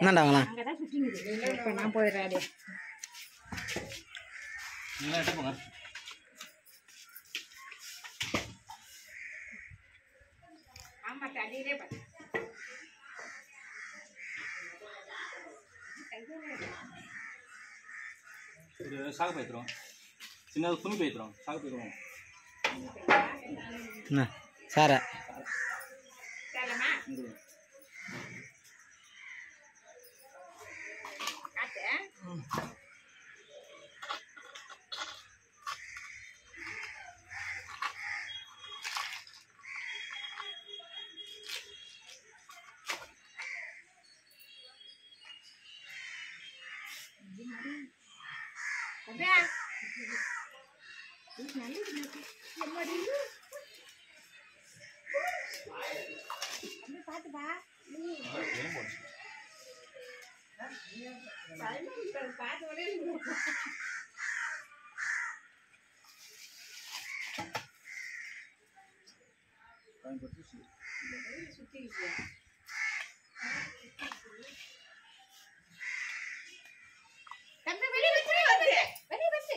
என்னடாங்களா நான் ஆமா தண்ணியிலே సాగపోతారు చిన్నది కునిపోతారు సాగపోతారు సరే பாத்துப்பா பார்த்து சுத்தி தம்பி வெளியே வெளியே வந்து. வெளியே வந்து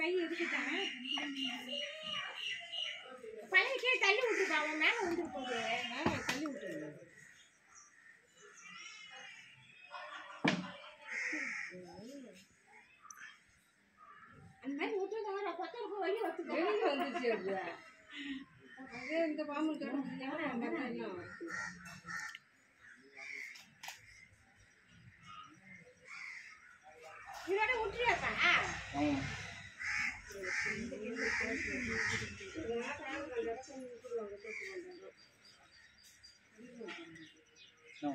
பையன் எடுத்துட்டாங்க பையன் கீழே தள்ளி விட்டுருக்காங்க மேலே வந்துருக்கோம் அதே இந்த பாம்பு இதோட விட்டுருவாப்பா ஆ.